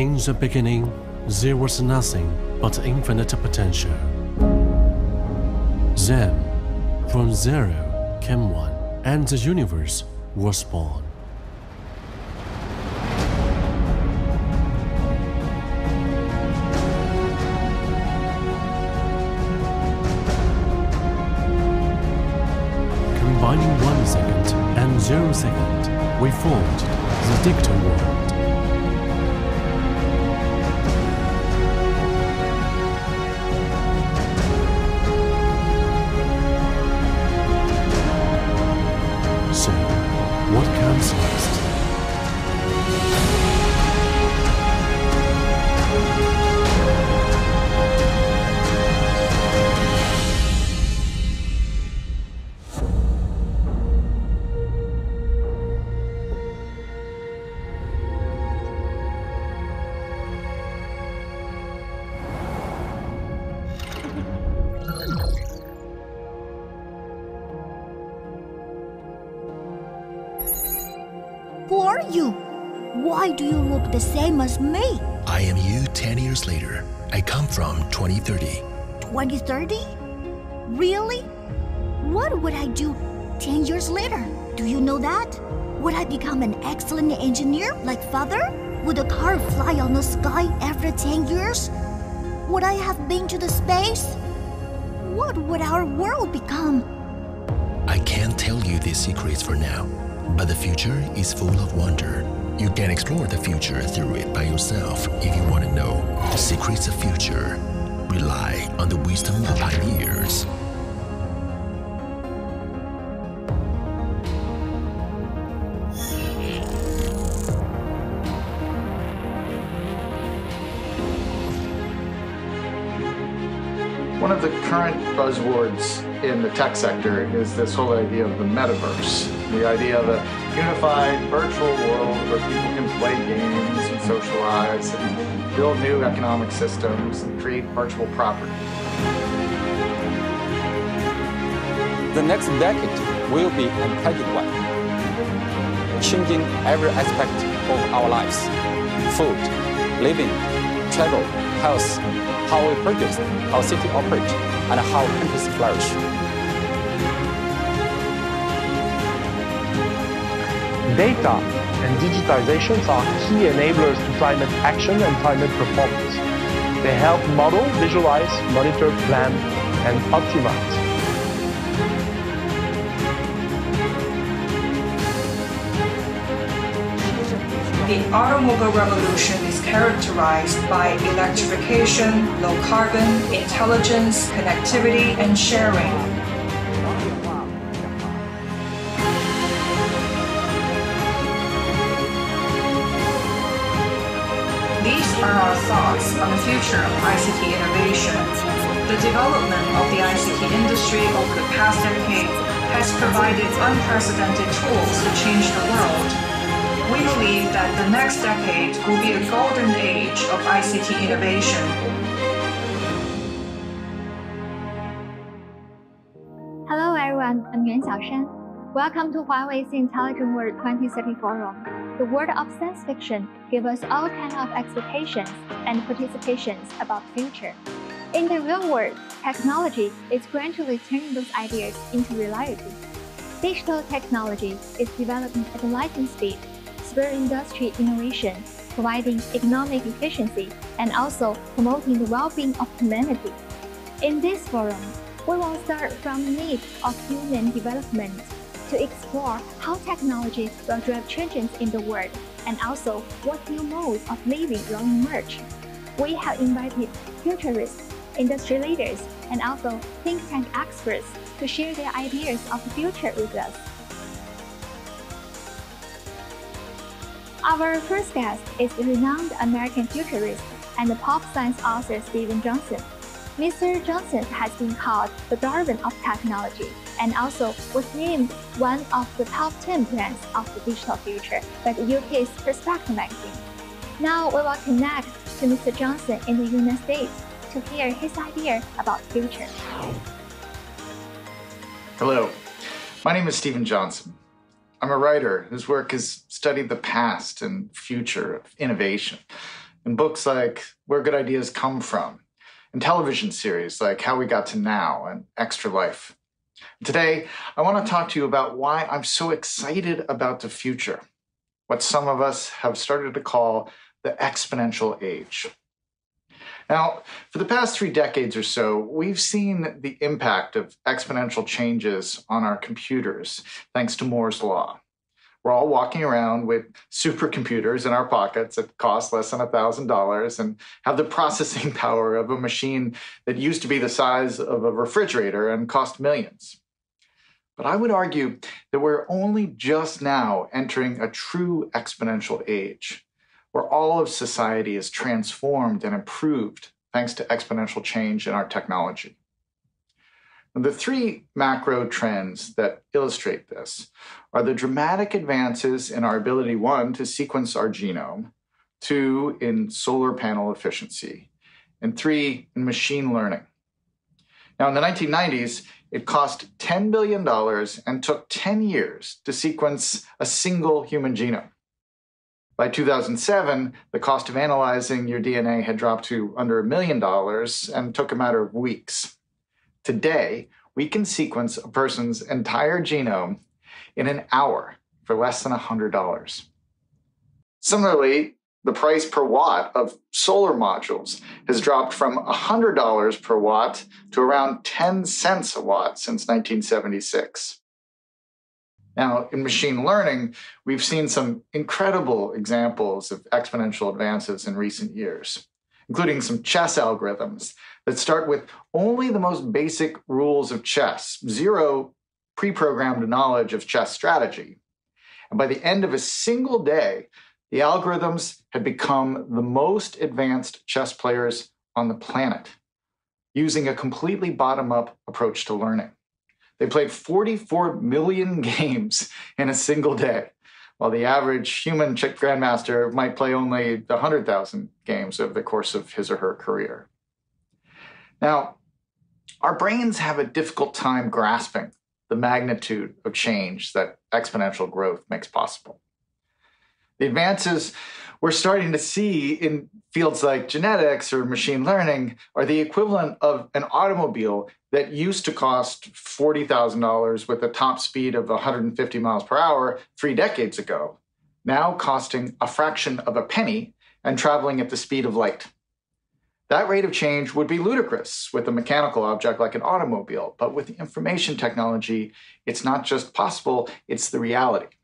In the beginning, there was nothing but infinite potential. Then, from zero came one, and the universe was born. Combining one second and zero second, we formed the digital world. You can explore the future through it by yourself if you want to know the secrets of future. Rely on the wisdom of pioneers. One of the current buzzwords in the tech sector is this whole idea of the metaverse, the idea a unified virtual world where people can play games and socialize and build new economic systems and create virtual property. The next decade will be an exciting one, changing every aspect of our lives food, living, travel, health, how we produce, how city operate, and how countries flourish. Data and digitizations are key enablers to climate action and climate performance. They help model, visualize, monitor, plan, and optimize. The automobile revolution is characterized by electrification, low carbon, intelligence, connectivity, and sharing. On the future of ICT innovation. The development of the ICT industry over the past decade has provided unprecedented tools to change the world. We believe that the next decade will be a golden age of ICT innovation. Hello everyone, I'm Yuan Xiaoshan. Welcome to Huawei's Intelligent World 2030 Forum. The world of science fiction gives us all kinds of expectations and participations about the future. In the real world, technology is gradually turning those ideas into reality. Digital technology is developing at lightning speed, spurring industry innovation, providing economic efficiency, and also promoting the well-being of humanity. In this forum, we will start from the need of human development to explore how technology will drive changes in the world and also what new modes of living will emerge. We have invited futurists, industry leaders, and also think tank experts to share their ideas of the future with us. Our first guest is renowned American futurist and the pop science author Steven Johnson. Mr. Johnson has been called the Darwin of technology and also was named one of the top 10 brands of the digital future by the UK's Perspective magazine. Now we will connect to Mr. Johnson in the United States to hear his idea about the future. Hello, my name is Steven Johnson. I'm a writer whose work has studied the past and future of innovation. in books like Where Good Ideas Come From, in television series like How We Got to Now and Extra Life. Today, I want to talk to you about why I'm so excited about the future, what some of us have started to call the exponential age. Now, for the past three decades or so, we've seen the impact of exponential changes on our computers thanks to Moore's Law. We're all walking around with supercomputers in our pockets that cost less than $1,000 and have the processing power of a machine that used to be the size of a refrigerator and cost millions. But I would argue that we're only just now entering a true exponential age where all of society is transformed and improved thanks to exponential change in our technology. The three macro trends that illustrate this are the dramatic advances in our ability, one, to sequence our genome, two, in solar panel efficiency, and three, in machine learning. Now, in the 1990s, it cost $10 billion and took 10 years to sequence a single human genome. By 2007, the cost of analyzing your DNA had dropped to under a million dollars and took a matter of weeks. Today, we can sequence a person's entire genome in an hour for less than $100. Similarly, the price per watt of solar modules has dropped from $100 per watt to around 10 cents a watt since 1976. Now, in machine learning, we've seen some incredible examples of exponential advances in recent years, including some chess algorithms that start with only the most basic rules of chess, zero pre programmed knowledge of chess strategy. And by the end of a single day, the algorithms had become the most advanced chess players on the planet, using a completely bottom up approach to learning. They played 44 million games in a single day, while the average human grandmaster might play only 100,000 games over the course of his or her career. Now, our brains have a difficult time grasping the magnitude of change that exponential growth makes possible. The advances we're starting to see in fields like genetics or machine learning are the equivalent of an automobile that used to cost $40,000 with a top speed of 150 miles per hour three decades ago, now costing a fraction of a penny and traveling at the speed of light. That rate of change would be ludicrous with a mechanical object like an automobile, but with information technology, it's not just possible, it's the reality.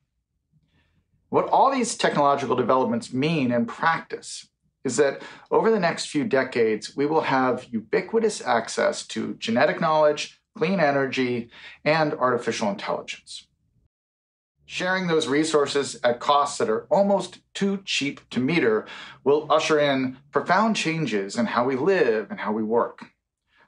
What all these technological developments mean in practice is that over the next few decades, we will have ubiquitous access to genetic knowledge, clean energy, and artificial intelligence. Sharing those resources at costs that are almost too cheap to meter will usher in profound changes in how we live and how we work.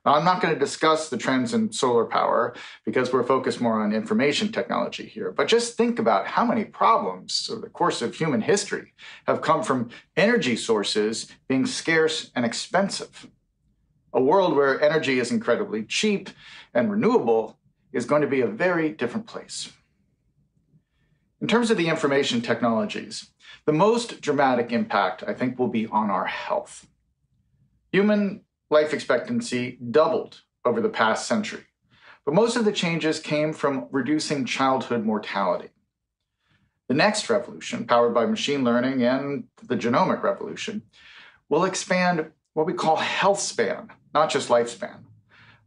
Now, I'm not going to discuss the trends in solar power because we're focused more on information technology here, but just think about how many problems over the course of human history have come from energy sources being scarce and expensive. A world where energy is incredibly cheap and renewable is going to be a very different place. In terms of the information technologies, the most dramatic impact, I think, will be on our health. Human life expectancy doubled over the past century, but most of the changes came from reducing childhood mortality. The next revolution, powered by machine learning and the genomic revolution, will expand what we call health span, not just lifespan,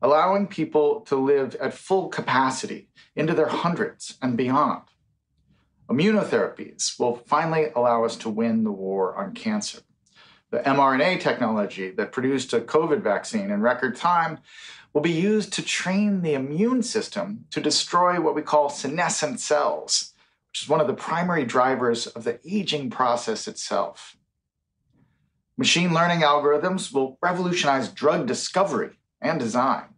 allowing people to live at full capacity into their hundreds and beyond. Immunotherapies will finally allow us to win the war on cancer. The mRNA technology that produced a COVID vaccine in record time will be used to train the immune system to destroy what we call senescent cells, which is one of the primary drivers of the aging process itself. Machine learning algorithms will revolutionize drug discovery and design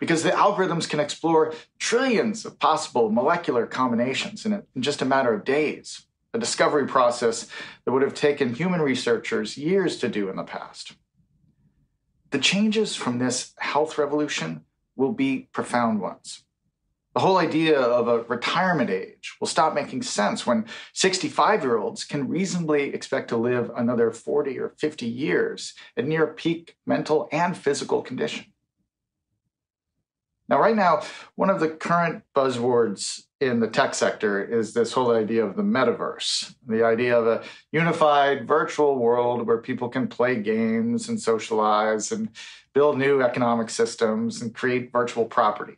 because the algorithms can explore trillions of possible molecular combinations in, in just a matter of days, a discovery process that would have taken human researchers years to do in the past. The changes from this health revolution will be profound ones. The whole idea of a retirement age will stop making sense when 65 year olds can reasonably expect to live another 40 or 50 years at near peak mental and physical condition. Now, right now, one of the current buzzwords in the tech sector is this whole idea of the metaverse, the idea of a unified virtual world where people can play games and socialize and build new economic systems and create virtual property.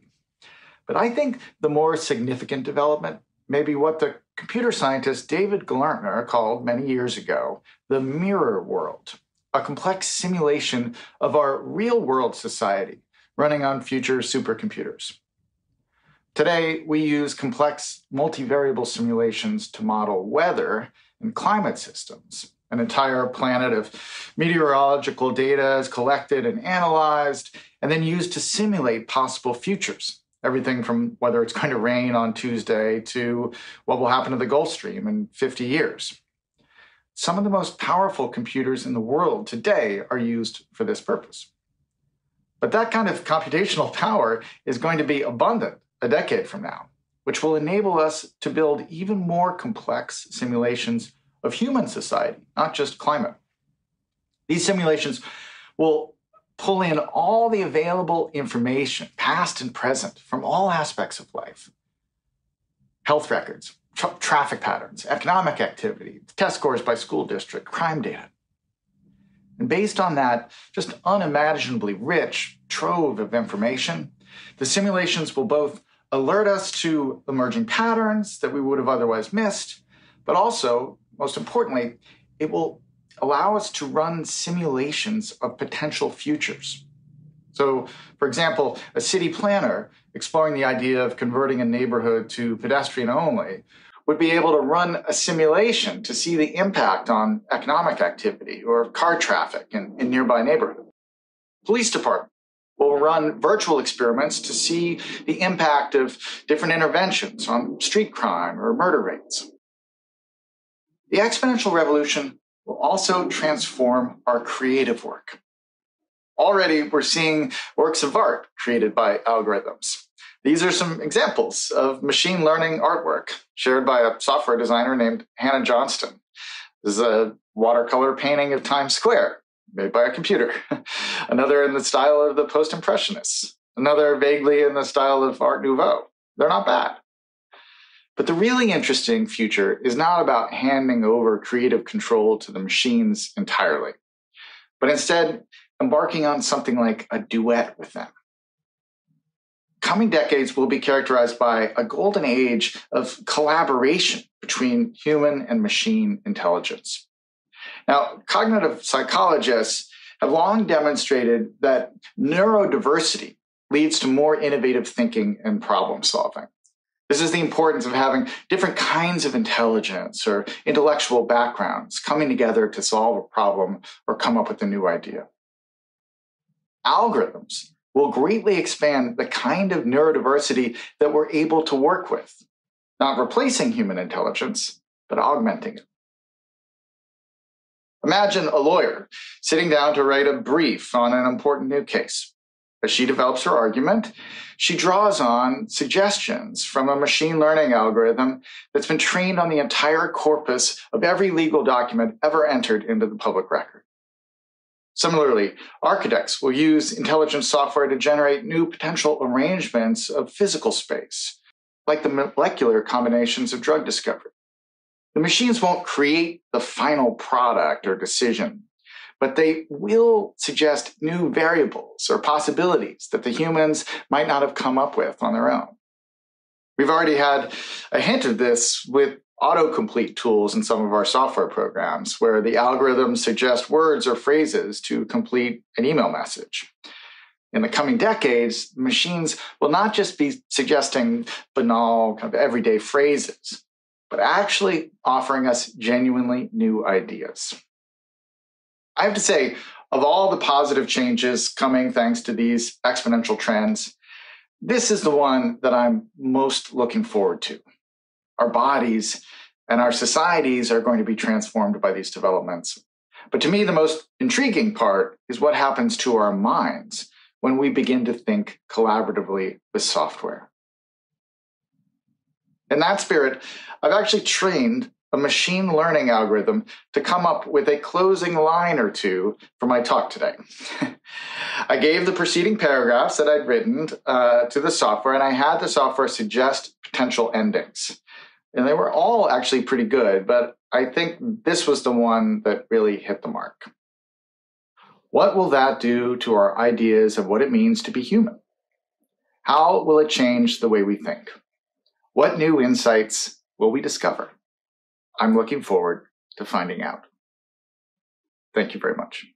But I think the more significant development may be what the computer scientist David Gelernter called many years ago the mirror world, a complex simulation of our real world society running on future supercomputers. Today, we use complex multivariable simulations to model weather and climate systems. An entire planet of meteorological data is collected and analyzed, and then used to simulate possible futures. Everything from whether it's going to rain on Tuesday to what will happen to the Gulf Stream in 50 years. Some of the most powerful computers in the world today are used for this purpose. But that kind of computational power is going to be abundant a decade from now, which will enable us to build even more complex simulations of human society, not just climate. These simulations will pull in all the available information, past and present, from all aspects of life health records, tra- traffic patterns, economic activity, test scores by school district, crime data. And based on that just unimaginably rich trove of information, the simulations will both alert us to emerging patterns that we would have otherwise missed, but also, most importantly, it will allow us to run simulations of potential futures. So, for example, a city planner exploring the idea of converting a neighborhood to pedestrian only would be able to run a simulation to see the impact on economic activity or car traffic in, in nearby neighborhoods. Police department will run virtual experiments to see the impact of different interventions on street crime or murder rates. The exponential revolution will also transform our creative work. Already, we're seeing works of art created by algorithms. These are some examples of machine learning artwork shared by a software designer named Hannah Johnston. This is a watercolor painting of Times Square made by a computer. Another in the style of the post impressionists. Another vaguely in the style of Art Nouveau. They're not bad. But the really interesting future is not about handing over creative control to the machines entirely, but instead embarking on something like a duet with them. Coming decades will be characterized by a golden age of collaboration between human and machine intelligence. Now, cognitive psychologists have long demonstrated that neurodiversity leads to more innovative thinking and problem solving. This is the importance of having different kinds of intelligence or intellectual backgrounds coming together to solve a problem or come up with a new idea. Algorithms will greatly expand the kind of neurodiversity that we're able to work with, not replacing human intelligence, but augmenting it. Imagine a lawyer sitting down to write a brief on an important new case. As she develops her argument, she draws on suggestions from a machine learning algorithm that's been trained on the entire corpus of every legal document ever entered into the public record. Similarly, architects will use intelligent software to generate new potential arrangements of physical space, like the molecular combinations of drug discovery. The machines won't create the final product or decision, but they will suggest new variables or possibilities that the humans might not have come up with on their own. We've already had a hint of this with autocomplete tools in some of our software programs, where the algorithms suggest words or phrases to complete an email message. In the coming decades, machines will not just be suggesting banal, kind of everyday phrases, but actually offering us genuinely new ideas. I have to say, of all the positive changes coming thanks to these exponential trends, this is the one that I'm most looking forward to. Our bodies and our societies are going to be transformed by these developments. But to me, the most intriguing part is what happens to our minds when we begin to think collaboratively with software. In that spirit, I've actually trained a machine learning algorithm to come up with a closing line or two for my talk today. I gave the preceding paragraphs that I'd written uh, to the software, and I had the software suggest potential endings. And they were all actually pretty good, but I think this was the one that really hit the mark. What will that do to our ideas of what it means to be human? How will it change the way we think? What new insights will we discover? I'm looking forward to finding out. Thank you very much.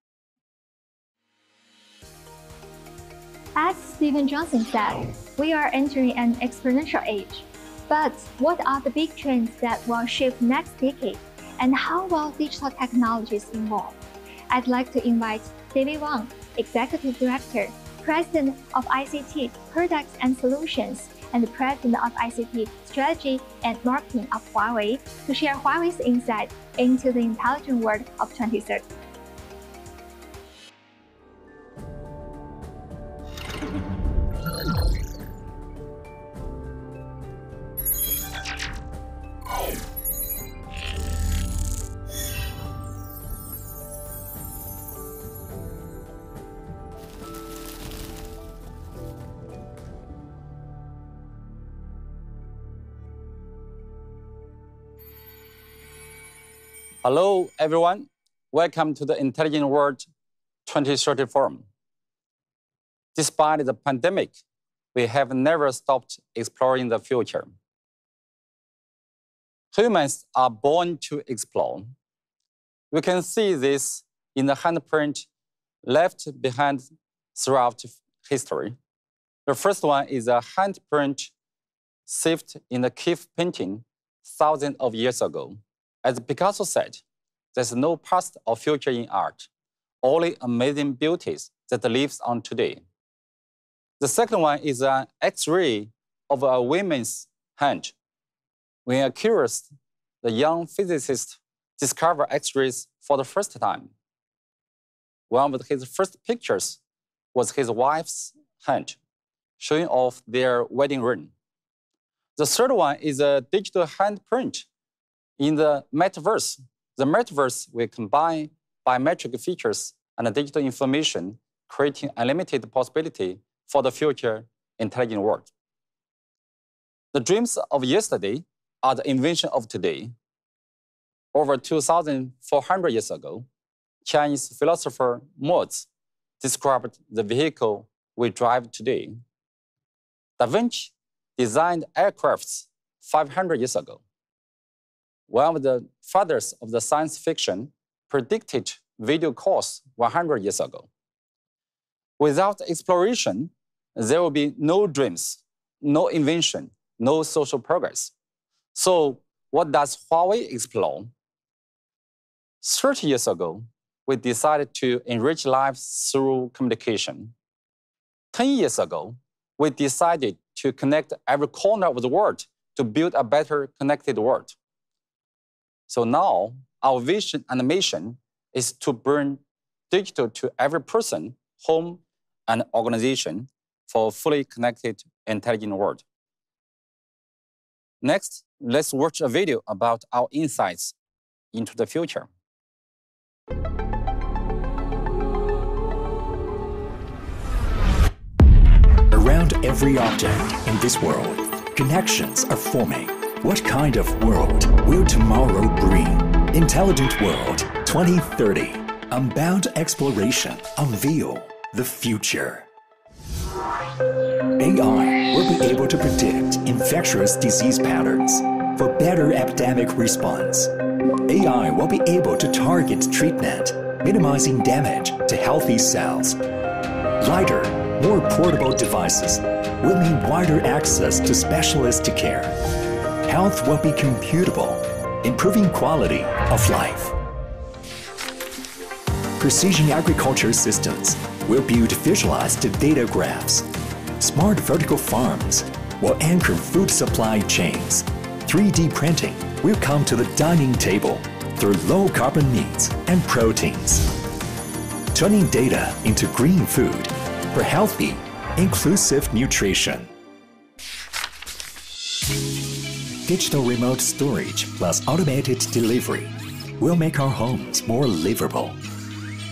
As Steven Johnson said, we are entering an exponential age. But what are the big trends that will shape next decade? And how will digital technologies evolve? I'd like to invite David Wang, Executive Director, President of ICT Products and Solutions, and President of ICT Strategy and Marketing of Huawei, to share Huawei's insight into the intelligent world of 2030. Hello, everyone. Welcome to the Intelligent World 2030 Forum. Despite the pandemic, we have never stopped exploring the future. Humans are born to explore. We can see this in the handprint left behind throughout history. The first one is a handprint saved in a cave painting thousands of years ago. As Picasso said, there's no past or future in art, only amazing beauties that lives on today. The second one is an X-ray of a woman's hand. When a curious, the young physicist discovered X-rays for the first time. One of his first pictures was his wife's hand, showing off their wedding ring. The third one is a digital handprint in the metaverse, the metaverse will combine biometric features and digital information, creating unlimited possibility for the future intelligent world. The dreams of yesterday are the invention of today. Over 2,400 years ago, Chinese philosopher Mo described the vehicle we drive today. Da Vinci designed aircrafts 500 years ago one of the fathers of the science fiction, predicted video calls 100 years ago. Without exploration, there will be no dreams, no invention, no social progress. So, what does Huawei explore? 30 years ago, we decided to enrich lives through communication. 10 years ago, we decided to connect every corner of the world to build a better connected world. So now our vision and mission is to bring digital to every person, home, and organization for a fully connected, intelligent world. Next, let's watch a video about our insights into the future. Around every object in this world, connections are forming what kind of world will tomorrow bring? Intelligent World 2030. Unbound Exploration. Unveil the future. AI will be able to predict infectious disease patterns for better epidemic response. AI will be able to target treatment, minimizing damage to healthy cells. Lighter, more portable devices will mean wider access to specialist care health will be computable, improving quality of life. Precision agriculture systems will build visualized data graphs. Smart vertical farms will anchor food supply chains. 3D printing will come to the dining table through low carbon meats and proteins. Turning data into green food for healthy, inclusive nutrition. Digital remote storage plus automated delivery will make our homes more livable.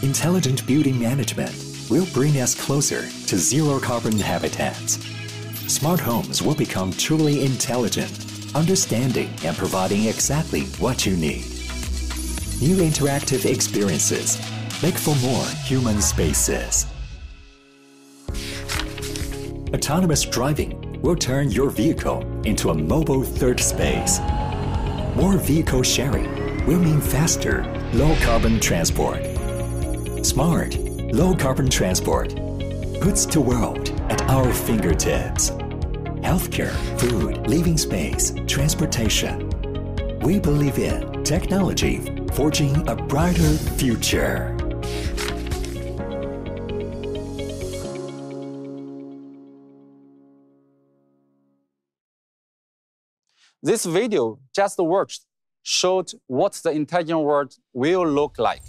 Intelligent building management will bring us closer to zero carbon habitats. Smart homes will become truly intelligent, understanding and providing exactly what you need. New interactive experiences make for more human spaces. Autonomous driving will turn your vehicle into a mobile third space. More vehicle sharing will mean faster, low carbon transport. Smart, low carbon transport puts the world at our fingertips. Healthcare, food, living space, transportation. We believe in technology forging a brighter future. This video just watched showed what the intelligent world will look like.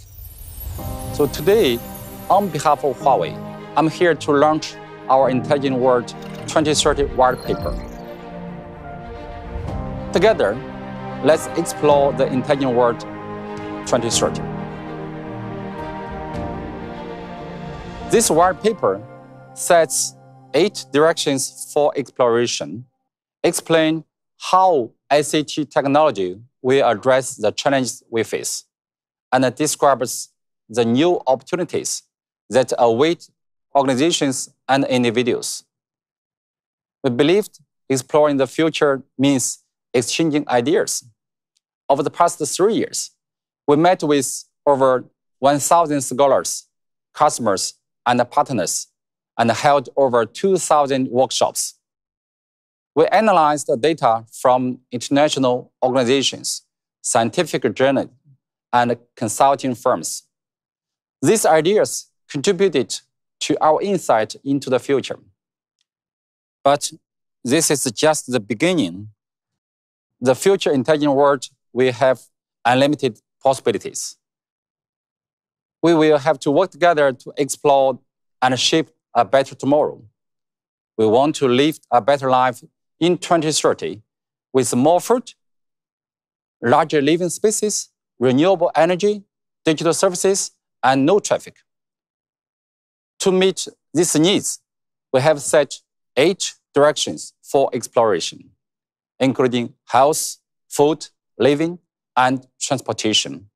So today, on behalf of Huawei, I'm here to launch our Intelligent World 2030 white paper. Together, let's explore the Intelligent World 2030. This white paper sets eight directions for exploration, explain how ICT technology will address the challenges we face, and describes the new opportunities that await organizations and individuals. We believed exploring the future means exchanging ideas. Over the past three years, we met with over 1,000 scholars, customers, and partners, and held over 2,000 workshops we analyzed the data from international organizations, scientific journals, and consulting firms. These ideas contributed to our insight into the future. But this is just the beginning. The future intelligent world will have unlimited possibilities. We will have to work together to explore and shape a better tomorrow. We want to live a better life in 2030 with more food, larger living spaces, renewable energy, digital services, and no traffic. To meet these needs, we have set eight directions for exploration, including health, food, living, and transportation.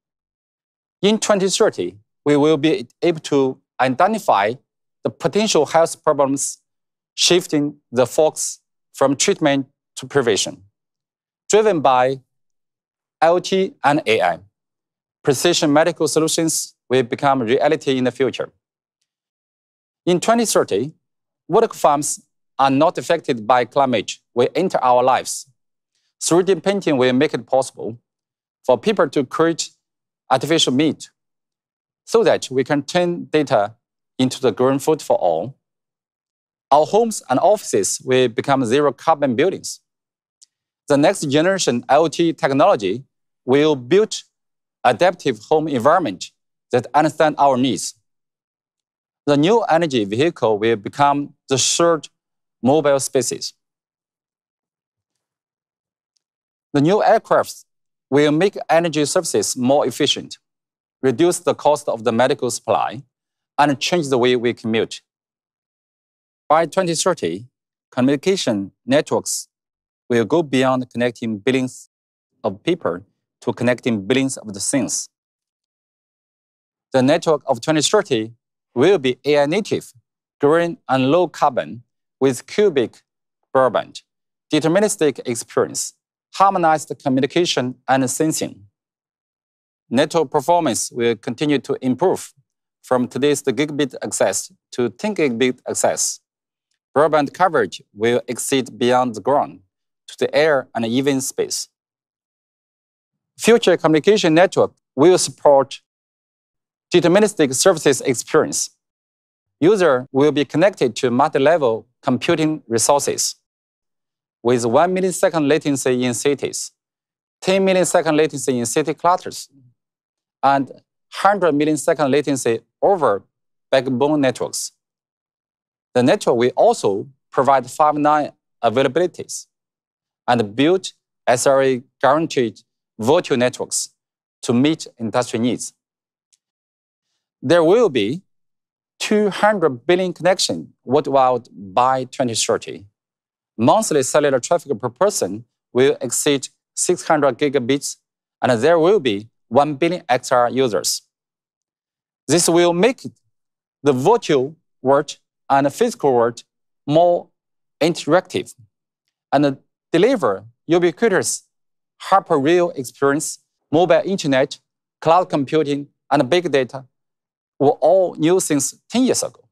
In 2030, we will be able to identify the potential health problems, shifting the focus from treatment to prevention, driven by IoT and AI. Precision medical solutions will become reality in the future. In 2030, vertical farms are not affected by climate will enter our lives. 3D printing will make it possible for people to create artificial meat so that we can turn data into the green food for all our homes and offices will become zero carbon buildings. The next generation IoT technology will build adaptive home environment that understand our needs. The new energy vehicle will become the third mobile species. The new aircraft will make energy services more efficient, reduce the cost of the medical supply, and change the way we commute. By 2030, communication networks will go beyond connecting billions of people to connecting billions of the things. The network of 2030 will be AI native, green and low carbon with cubic broadband, deterministic experience, harmonized communication and sensing. Network performance will continue to improve from today's gigabit access to 10 gigabit access broadband coverage will exceed beyond the ground to the air and even space. Future communication network will support deterministic services experience. User will be connected to multi-level computing resources with 1 millisecond latency in cities, 10 millisecond latency in city clusters, and 100 millisecond latency over backbone networks. The network will also provide five nine availabilities and build SLA guaranteed virtual networks to meet industry needs. There will be 200 billion connections worldwide by 2030. Monthly cellular traffic per person will exceed 600 gigabits, and there will be 1 billion XR users. This will make the virtual world and the physical world more interactive and deliver ubiquitous hyper-real experience, mobile internet, cloud computing, and big data were all new things 10 years ago.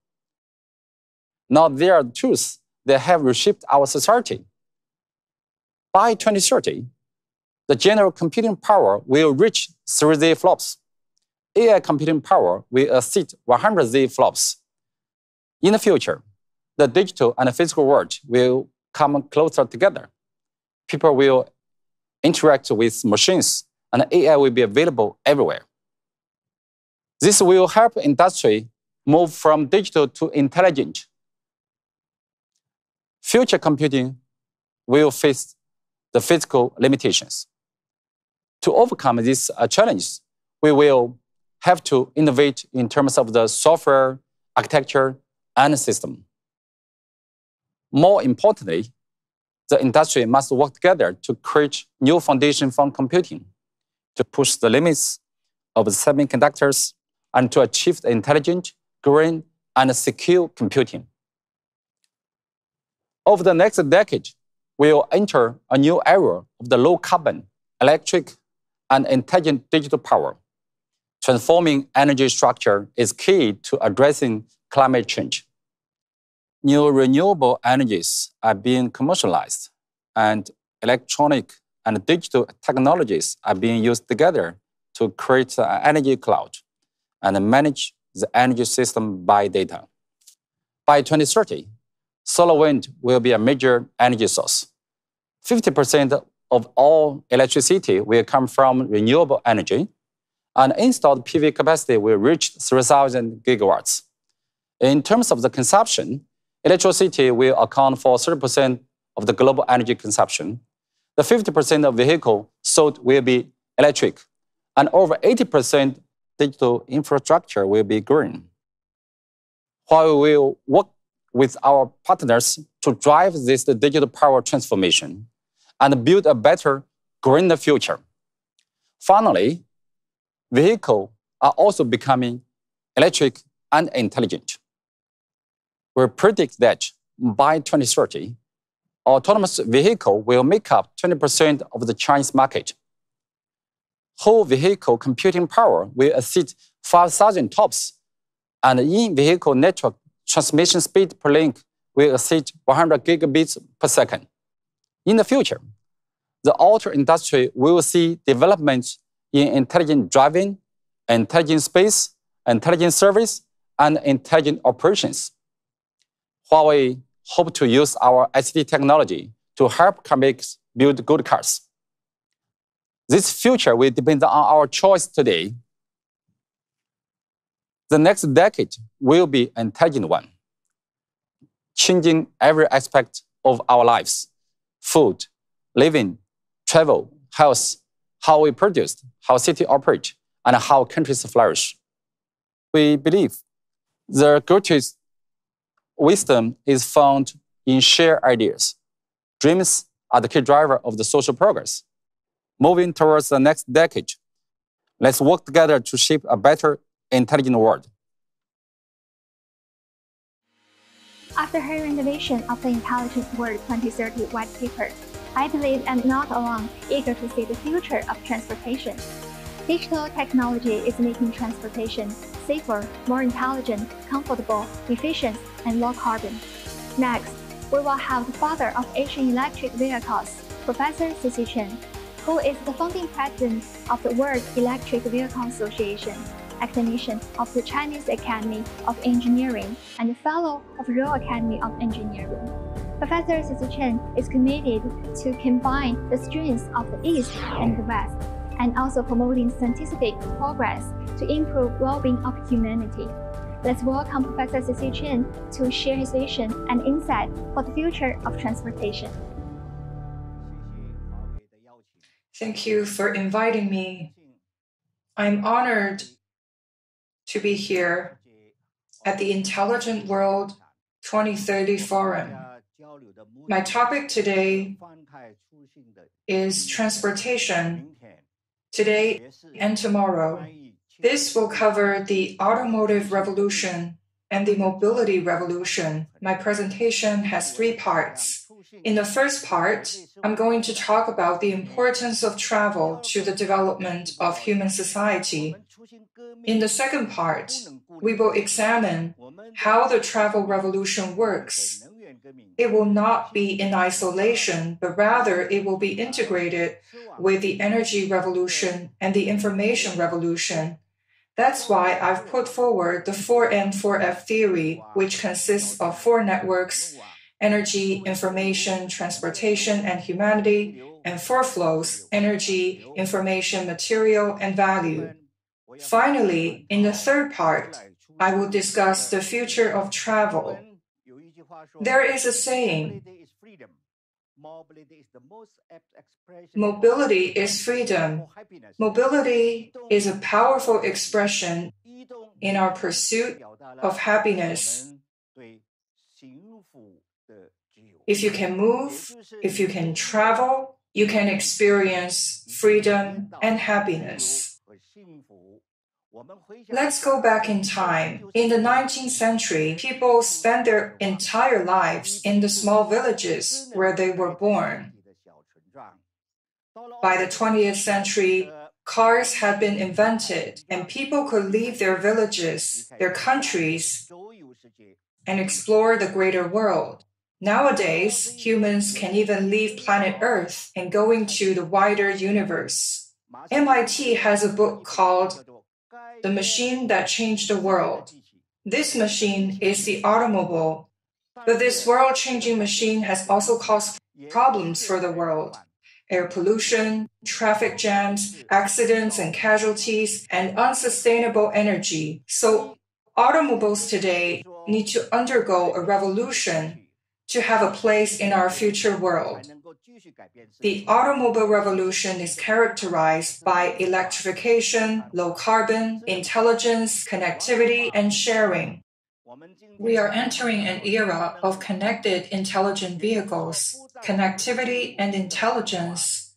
Now they are tools that have reshaped our society. By 2030, the general computing power will reach 3 Z flops. AI computing power will exceed 100 zettaflops. In the future, the digital and physical world will come closer together. People will interact with machines, and AI will be available everywhere. This will help industry move from digital to intelligent. Future computing will face the physical limitations. To overcome these uh, challenges, we will have to innovate in terms of the software, architecture, and system. More importantly, the industry must work together to create new foundation for computing, to push the limits of semiconductors, and to achieve intelligent, green, and secure computing. Over the next decade, we will enter a new era of the low carbon, electric, and intelligent digital power. Transforming energy structure is key to addressing climate change new renewable energies are being commercialized, and electronic and digital technologies are being used together to create an energy cloud and manage the energy system by data. By 2030, solar wind will be a major energy source. 50% of all electricity will come from renewable energy, and installed PV capacity will reach 3,000 gigawatts. In terms of the consumption, Electricity will account for 30% of the global energy consumption. The 50% of vehicle sold will be electric, and over 80% digital infrastructure will be green. While we will work with our partners to drive this digital power transformation and build a better, greener future. Finally, vehicles are also becoming electric and intelligent we predict that by 2030, autonomous vehicle will make up 20% of the Chinese market. Whole vehicle computing power will exceed 5,000 TOPS, and in-vehicle network transmission speed per link will exceed 100 gigabits per second. In the future, the auto industry will see developments in intelligent driving, intelligent space, intelligent service, and intelligent operations. Huawei hope to use our ICT technology to help car makers build good cars. This future will depend on our choice today. The next decade will be an intelligent one, changing every aspect of our lives food, living, travel, health, how we produce, how cities operate, and how countries flourish. We believe the greatest wisdom is found in shared ideas. Dreams are the key driver of the social progress. Moving towards the next decade, let's work together to shape a better, intelligent world. After her renovation of the Intelligent World 2030 white paper, I believe I'm not alone eager to see the future of transportation. Digital technology is making transportation safer, more intelligent, comfortable, efficient, and low carbon. Next, we will have the father of Asian electric vehicles, Professor C.C. Chen, who is the founding president of the World Electric Vehicle Association, academician of the Chinese Academy of Engineering, and fellow of Royal Academy of Engineering. Professor C.C. Chen is committed to combine the strengths of the East and the West and also promoting scientific progress to improve well-being of humanity. Let's welcome Professor C.C Chen to share his vision and insight for the future of transportation. Thank you for inviting me. I'm honored to be here at the Intelligent World 2030 Forum. My topic today is transportation, today and tomorrow. This will cover the automotive revolution and the mobility revolution. My presentation has three parts. In the first part, I'm going to talk about the importance of travel to the development of human society. In the second part, we will examine how the travel revolution works. It will not be in isolation, but rather it will be integrated with the energy revolution and the information revolution. That's why I've put forward the 4N4F theory, which consists of four networks energy, information, transportation, and humanity, and four flows energy, information, material, and value. Finally, in the third part, I will discuss the future of travel. There is a saying Mobility is freedom. Mobility is a powerful expression in our pursuit of happiness. If you can move, if you can travel, you can experience freedom and happiness. Let's go back in time. In the 19th century, people spent their entire lives in the small villages where they were born. By the 20th century, cars had been invented and people could leave their villages, their countries, and explore the greater world. Nowadays, humans can even leave planet Earth and go into the wider universe. MIT has a book called The Machine That Changed the World. This machine is the automobile, but this world changing machine has also caused problems for the world. Air pollution, traffic jams, accidents and casualties, and unsustainable energy. So, automobiles today need to undergo a revolution to have a place in our future world. The automobile revolution is characterized by electrification, low carbon, intelligence, connectivity, and sharing. We are entering an era of connected intelligent vehicles. Connectivity and intelligence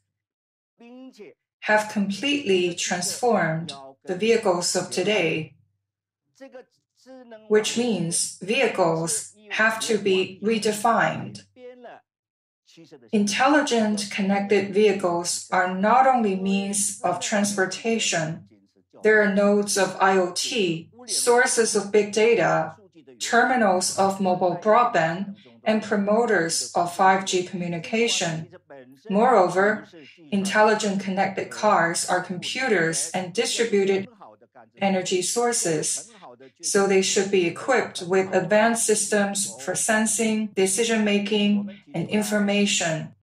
have completely transformed the vehicles of today, which means vehicles have to be redefined. Intelligent connected vehicles are not only means of transportation, they are nodes of IoT, sources of big data, terminals of mobile broadband, and promoters of 5G communication. Moreover, intelligent connected cars are computers and distributed energy sources so they should be equipped with advanced systems for sensing, decision making, and information.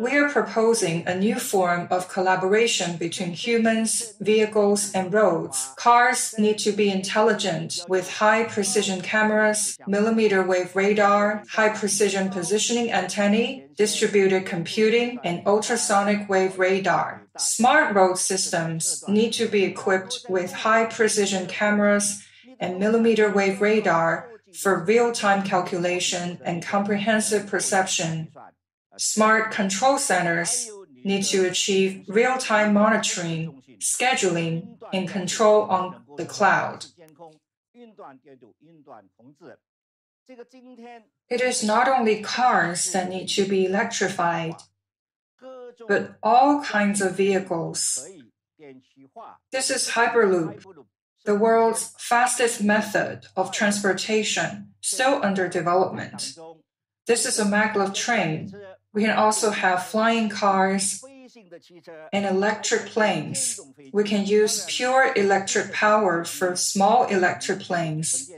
We are proposing a new form of collaboration between humans, vehicles, and roads. Cars need to be intelligent with high precision cameras, millimeter wave radar, high precision positioning antennae, distributed computing, and ultrasonic wave radar. Smart road systems need to be equipped with high precision cameras and millimeter wave radar for real time calculation and comprehensive perception. Smart control centers need to achieve real time monitoring, scheduling, and control on the cloud. It is not only cars that need to be electrified, but all kinds of vehicles. This is Hyperloop, the world's fastest method of transportation, still under development. This is a maglev train. We can also have flying cars and electric planes. We can use pure electric power for small electric planes.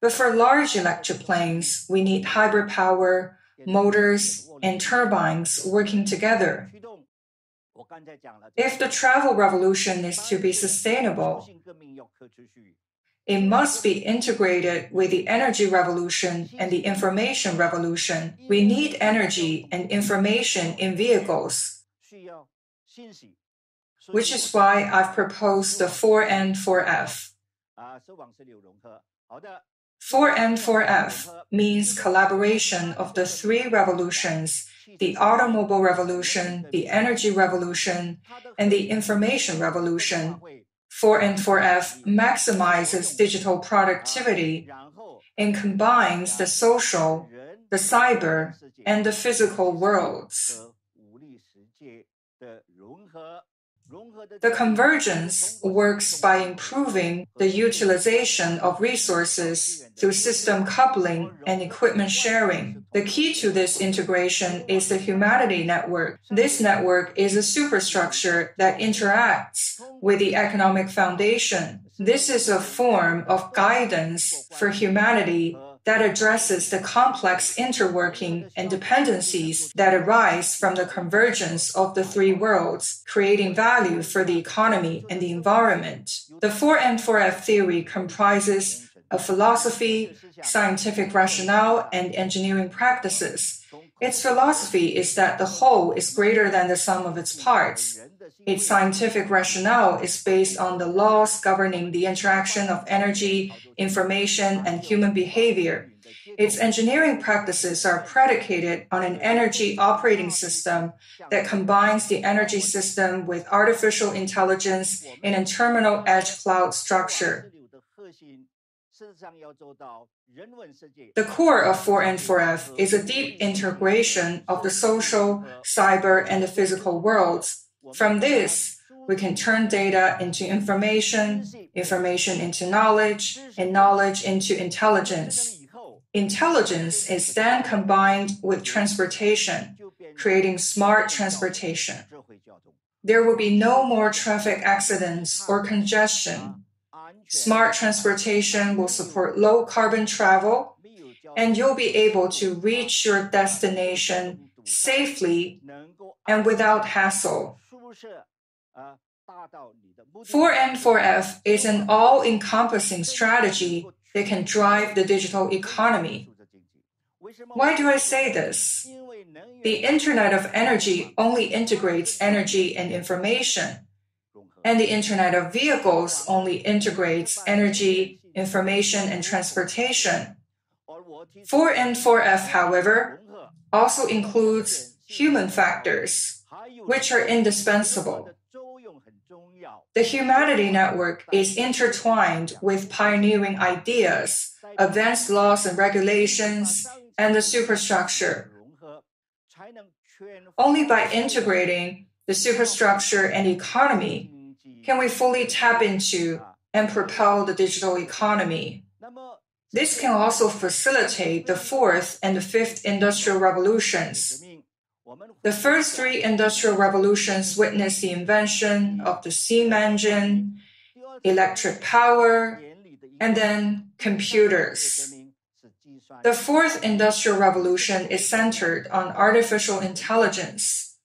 But for large electric planes, we need hybrid power, motors, and turbines working together. If the travel revolution is to be sustainable, it must be integrated with the energy revolution and the information revolution. We need energy and information in vehicles. which is why I've proposed the 4N4F. 4N4F means collaboration of the three revolutions the automobile revolution, the energy revolution, and the information revolution. 4N4F maximizes digital productivity and combines the social, the cyber, and the physical worlds. The convergence works by improving the utilization of resources through system coupling and equipment sharing. The key to this integration is the humanity network. This network is a superstructure that interacts with the economic foundation. This is a form of guidance for humanity that addresses the complex interworking and dependencies that arise from the convergence of the three worlds, creating value for the economy and the environment. The 4N4F theory comprises a philosophy, scientific rationale, and engineering practices. Its philosophy is that the whole is greater than the sum of its parts. Its scientific rationale is based on the laws governing the interaction of energy, information, and human behavior. Its engineering practices are predicated on an energy operating system that combines the energy system with artificial intelligence in a terminal edge cloud structure. The core of 4N4F is a deep integration of the social, cyber, and the physical worlds. From this, we can turn data into information, information into knowledge, and knowledge into intelligence. Intelligence is then combined with transportation, creating smart transportation. There will be no more traffic accidents or congestion Smart transportation will support low carbon travel, and you'll be able to reach your destination safely and without hassle. 4N4F is an all encompassing strategy that can drive the digital economy. Why do I say this? The Internet of Energy only integrates energy and information and the Internet of Vehicles only integrates energy, information, and transportation. 4N4F, however, also includes human factors, which are indispensable. The Humanity Network is intertwined with pioneering ideas, advanced laws and regulations, and the superstructure. Only by integrating the superstructure and economy can we fully tap into and propel the digital economy? This can also facilitate the fourth and the fifth industrial revolutions. The first three industrial revolutions witnessed the invention of the steam engine, electric power, and then computers. The fourth industrial revolution is centered on artificial intelligence.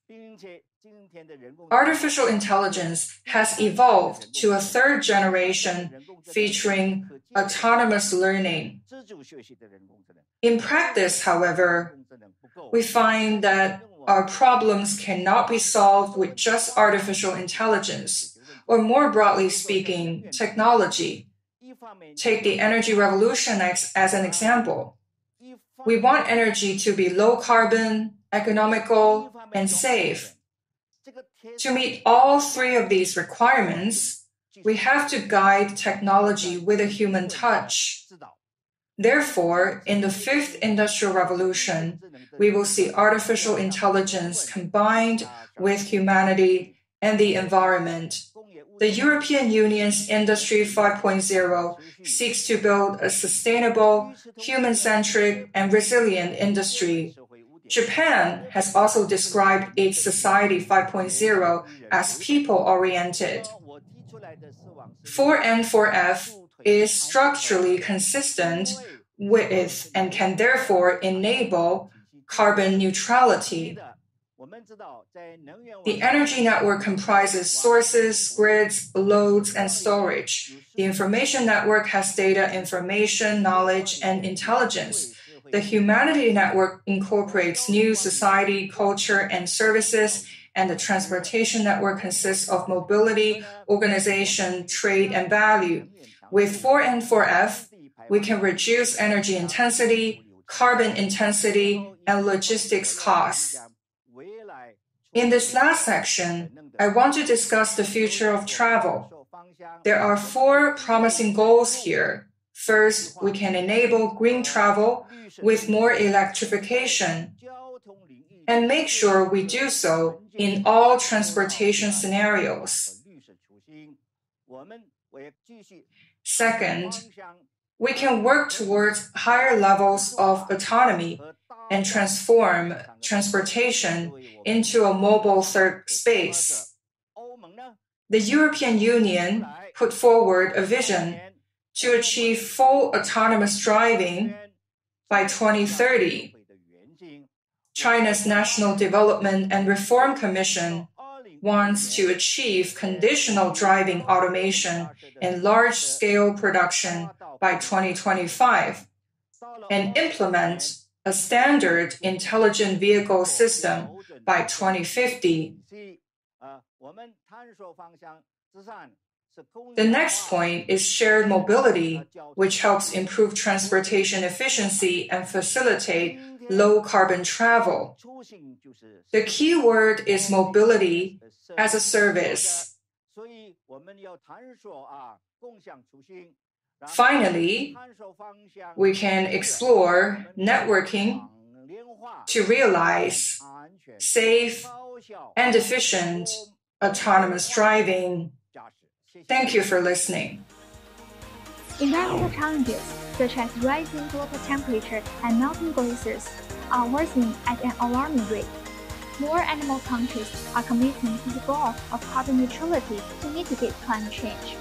Artificial intelligence has evolved to a third generation featuring autonomous learning. In practice, however, we find that our problems cannot be solved with just artificial intelligence, or more broadly speaking, technology. Take the energy revolution as, as an example. We want energy to be low carbon, economical, and safe. To meet all three of these requirements, we have to guide technology with a human touch. Therefore, in the fifth industrial revolution, we will see artificial intelligence combined with humanity and the environment. The European Union's Industry 5.0 seeks to build a sustainable, human centric, and resilient industry Japan has also described its Society 5.0 as people oriented. 4N4F is structurally consistent with and can therefore enable carbon neutrality. The energy network comprises sources, grids, loads, and storage. The information network has data, information, knowledge, and intelligence. The Humanity Network incorporates new society, culture, and services, and the transportation network consists of mobility, organization, trade, and value. With 4N 4F, we can reduce energy intensity, carbon intensity, and logistics costs. In this last section, I want to discuss the future of travel. There are four promising goals here. First, we can enable green travel with more electrification and make sure we do so in all transportation scenarios. Second, we can work towards higher levels of autonomy and transform transportation into a mobile third space. The European Union put forward a vision to achieve full autonomous driving by 2030. China's National Development and Reform Commission wants to achieve conditional driving automation in large scale production by 2025 and implement a standard intelligent vehicle system by 2050. The next point is shared mobility, which helps improve transportation efficiency and facilitate low carbon travel. The key word is mobility as a service. Finally, we can explore networking to realize safe and efficient autonomous driving. Thank you for listening. Environmental challenges such as rising global temperature and melting glaciers are worsening at an alarming rate. More animal countries are committing to the goal of carbon neutrality to mitigate climate change.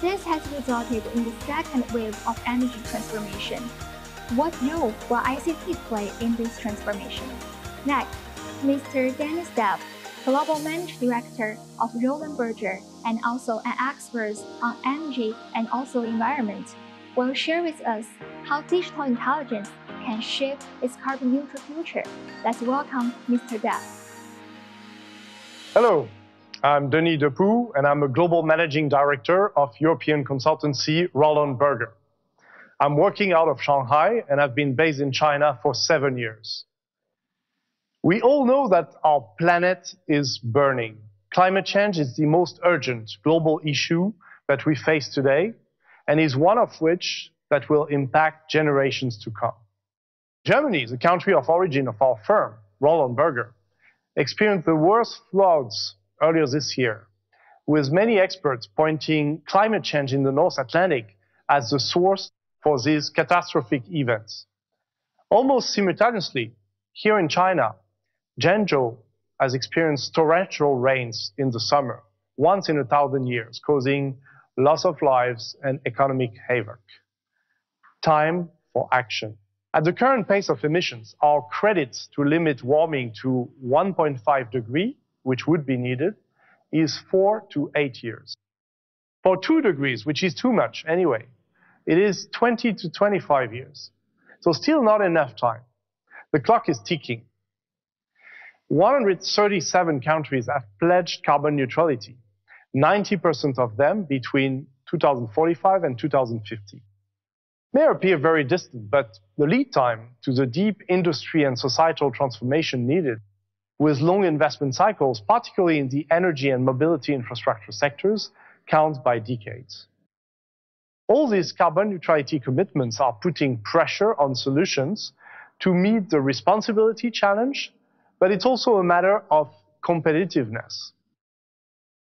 This has resulted in the second wave of energy transformation. What role will ICT play in this transformation? Next, Mr. Denis Depoux, Global Managing Director of Roland Berger and also an expert on energy and also environment, will share with us how digital intelligence can shape its carbon neutral future. Let's welcome Mr. Depoux. Hello, I'm Denis Depoux, and I'm a global managing director of European consultancy Roland Berger. I'm working out of Shanghai and I've been based in China for seven years. We all know that our planet is burning. Climate change is the most urgent global issue that we face today, and is one of which that will impact generations to come. Germany, the country of origin of our firm, Roland Berger, experienced the worst floods earlier this year, with many experts pointing climate change in the North Atlantic as the source for these catastrophic events. Almost simultaneously, here in China, Zhengzhou has experienced torrential rains in the summer, once in a thousand years, causing loss of lives and economic havoc. Time for action. At the current pace of emissions, our credits to limit warming to 1.5 degree, which would be needed, is four to eight years. For two degrees, which is too much anyway, it is 20 to 25 years. So still not enough time. The clock is ticking. 137 countries have pledged carbon neutrality, 90% of them between 2045 and 2050 may appear very distant, but the lead time to the deep industry and societal transformation needed with long investment cycles, particularly in the energy and mobility infrastructure sectors, counts by decades. All these carbon neutrality commitments are putting pressure on solutions to meet the responsibility challenge, but it's also a matter of competitiveness.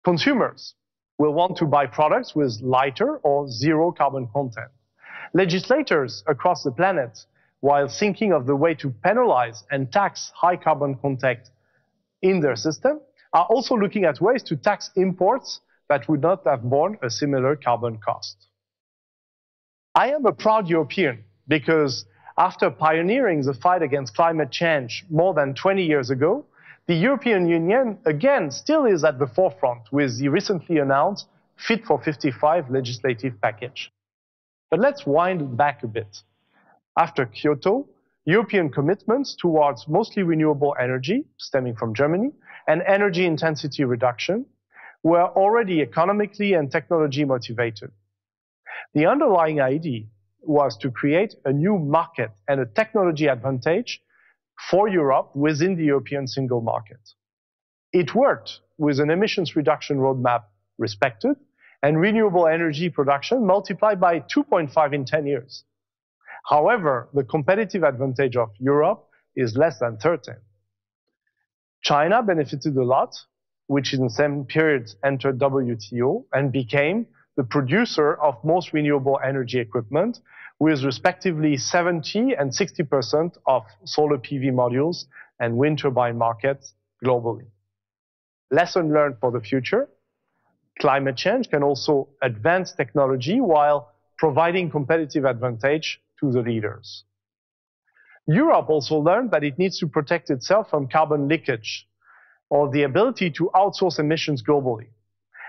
Consumers will want to buy products with lighter or zero carbon content. Legislators across the planet, while thinking of the way to penalize and tax high carbon content in their system, are also looking at ways to tax imports that would not have borne a similar carbon cost. I am a proud European because after pioneering the fight against climate change more than 20 years ago, the European Union again still is at the forefront with the recently announced Fit for 55 legislative package. But let's wind back a bit. After Kyoto, European commitments towards mostly renewable energy, stemming from Germany, and energy intensity reduction were already economically and technology motivated. The underlying idea was to create a new market and a technology advantage for Europe within the European single market. It worked with an emissions reduction roadmap respected and renewable energy production multiplied by 2.5 in 10 years. However, the competitive advantage of Europe is less than 13. China benefited a lot, which in the same period entered WTO and became the producer of most renewable energy equipment with respectively 70 and 60% of solar PV modules and wind turbine markets globally. Lesson learned for the future. Climate change can also advance technology while providing competitive advantage to the leaders. Europe also learned that it needs to protect itself from carbon leakage or the ability to outsource emissions globally.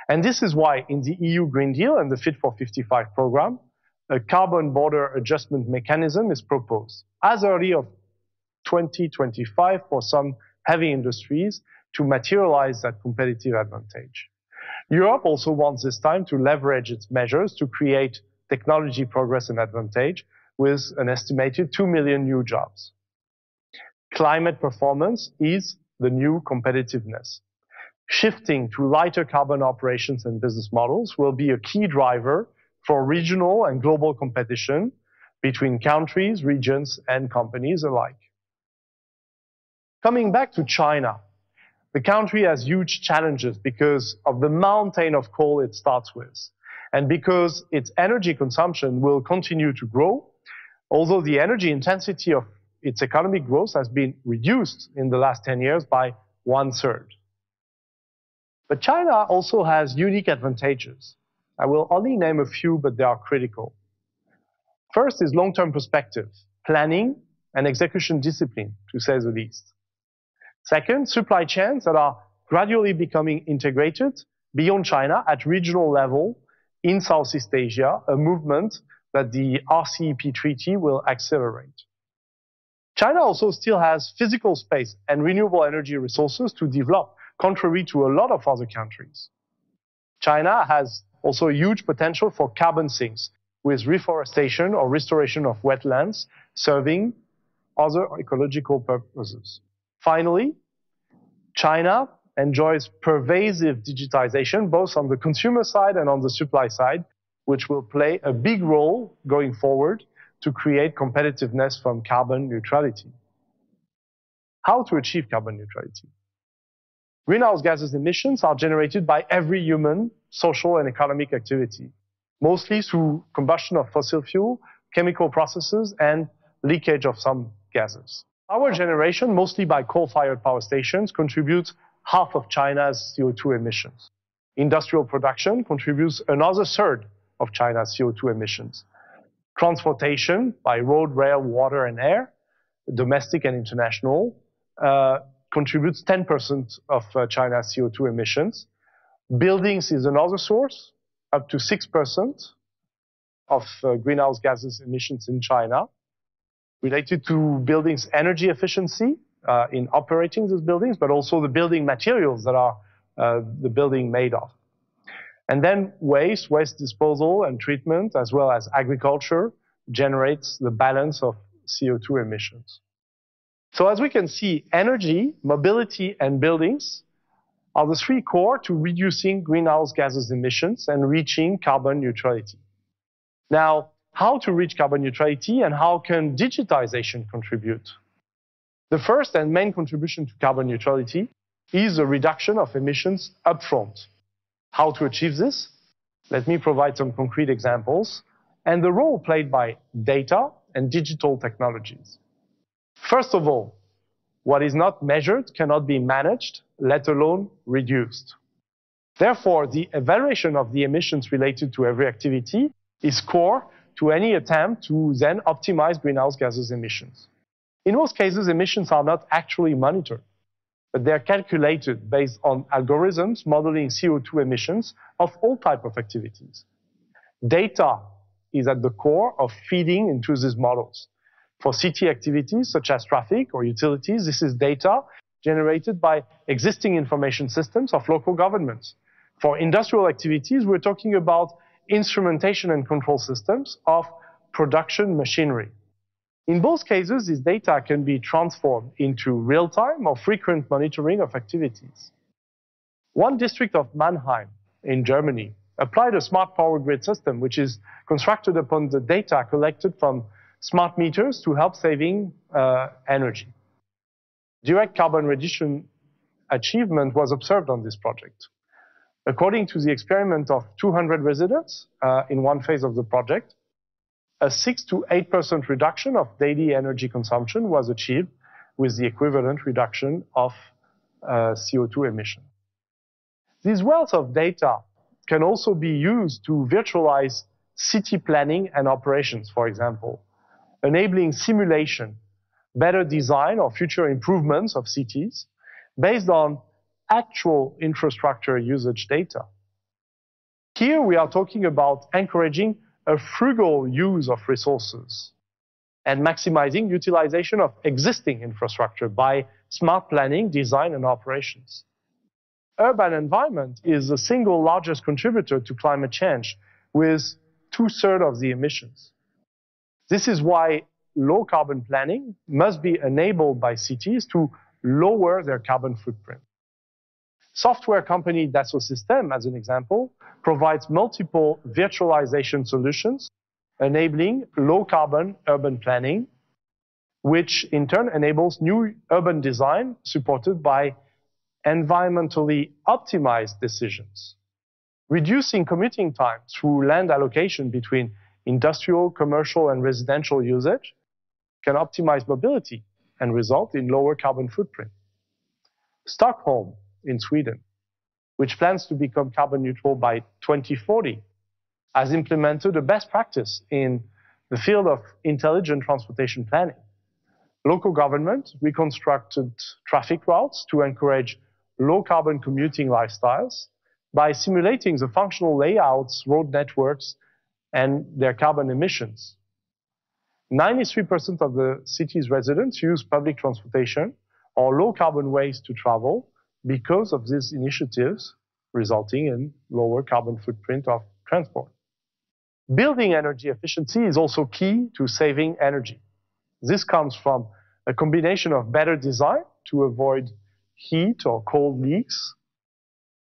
And this is why in the EU Green Deal and the Fit for 55 program, a carbon border adjustment mechanism is proposed as early of 2025 for some heavy industries to materialize that competitive advantage. Europe also wants this time to leverage its measures to create technology progress and advantage with an estimated 2 million new jobs. Climate performance is the new competitiveness. Shifting to lighter carbon operations and business models will be a key driver for regional and global competition between countries, regions, and companies alike. Coming back to China, the country has huge challenges because of the mountain of coal it starts with, and because its energy consumption will continue to grow, although the energy intensity of its economic growth has been reduced in the last 10 years by one third. But China also has unique advantages. I will only name a few, but they are critical. First is long-term perspective, planning and execution discipline, to say the least. Second, supply chains that are gradually becoming integrated beyond China at regional level in Southeast Asia, a movement that the RCEP treaty will accelerate. China also still has physical space and renewable energy resources to develop, contrary to a lot of other countries. China has also a huge potential for carbon sinks with reforestation or restoration of wetlands serving other ecological purposes. Finally, China enjoys pervasive digitization, both on the consumer side and on the supply side, which will play a big role going forward to create competitiveness from carbon neutrality. How to achieve carbon neutrality? Greenhouse gases emissions are generated by every human, social, and economic activity, mostly through combustion of fossil fuel, chemical processes, and leakage of some gases. Our generation, mostly by coal-fired power stations, contributes half of China's CO2 emissions. Industrial production contributes another third of China's CO2 emissions. Transportation by road, rail, water, and air, domestic and international, uh, contributes 10% of uh, China's CO2 emissions. Buildings is another source, up to 6% of uh, greenhouse gases emissions in China related to buildings' energy efficiency uh, in operating those buildings, but also the building materials that are uh, the building made of. And then waste, waste disposal and treatment, as well as agriculture, generates the balance of CO2 emissions. So as we can see, energy, mobility, and buildings are the three core to reducing greenhouse gases emissions and reaching carbon neutrality. Now, how to reach carbon neutrality and how can digitization contribute. The first and main contribution to carbon neutrality is a reduction of emissions upfront. How to achieve this? Let me provide some concrete examples and the role played by data and digital technologies. First of all, what is not measured cannot be managed, let alone reduced. Therefore, the evaluation of the emissions related to every activity is core to any attempt to then optimize greenhouse gases emissions. In most cases, emissions are not actually monitored, but they're calculated based on algorithms modeling CO2 emissions of all type of activities. Data is at the core of feeding into these models. For city activities such as traffic or utilities, this is data generated by existing information systems of local governments. For industrial activities, we're talking about instrumentation and control systems of production machinery. In both cases, this data can be transformed into real-time or frequent monitoring of activities. One district of Mannheim in Germany applied a smart power grid system, which is constructed upon the data collected from smart meters to help saving uh, energy. Direct carbon reduction achievement was observed on this project. According to the experiment of 200 residents uh, in one phase of the project, a 6 to 8% reduction of daily energy consumption was achieved with the equivalent reduction of uh, CO2 emission. These wealth of data can also be used to virtualize city planning and operations, for example, enabling simulation, better design or future improvements of cities based on actual infrastructure usage data. Here we are talking about encouraging a frugal use of resources and maximizing utilization of existing infrastructure by smart planning, design, and operations. Urban environment is the single largest contributor to climate change with two-thirds of the emissions. This is why low carbon planning must be enabled by cities to lower their carbon footprint. Software company Dassault Systèmes, as an example, provides multiple virtualization solutions, enabling low carbon urban planning, which in turn enables new urban design supported by environmentally optimized decisions. Reducing commuting time through land allocation between industrial, commercial, and residential usage can optimize mobility and result in lower carbon footprint. Stockholm in Sweden, which plans to become carbon neutral by 2040, has implemented a best practice in the field of intelligent transportation planning. Local government reconstructed traffic routes to encourage low carbon commuting lifestyles by simulating the functional layouts, road networks, and their carbon emissions. 93% of the city's residents use public transportation or low carbon ways to travel, because of these initiatives, resulting in lower carbon footprint of transport. Building energy efficiency is also key to saving energy. This comes from a combination of better design to avoid heat or cold leaks,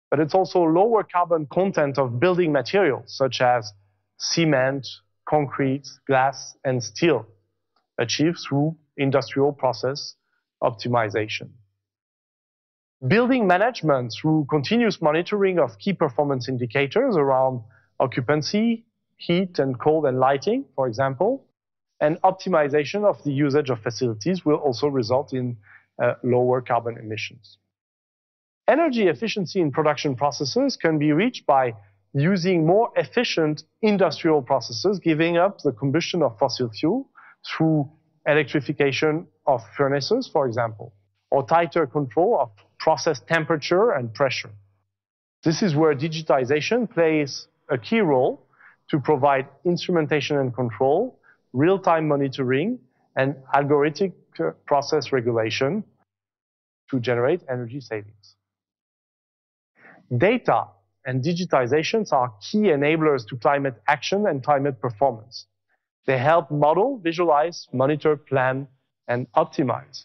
but it's also lower carbon content of building materials such as cement, concrete, glass, and steel, achieved through industrial process optimization. Building management through continuous monitoring of key performance indicators around occupancy, heat and cold and lighting, for example, and optimization of the usage of facilities will also result in uh, lower carbon emissions. Energy efficiency in production processes can be reached by using more efficient industrial processes, giving up the combustion of fossil fuel through electrification of furnaces, for example, or tighter control of process temperature and pressure. This is where digitization plays a key role to provide instrumentation and control, real-time monitoring, and algorithmic uh, process regulation to generate energy savings. Data and digitizations are key enablers to climate action and climate performance. They help model, visualize, monitor, plan, and optimize.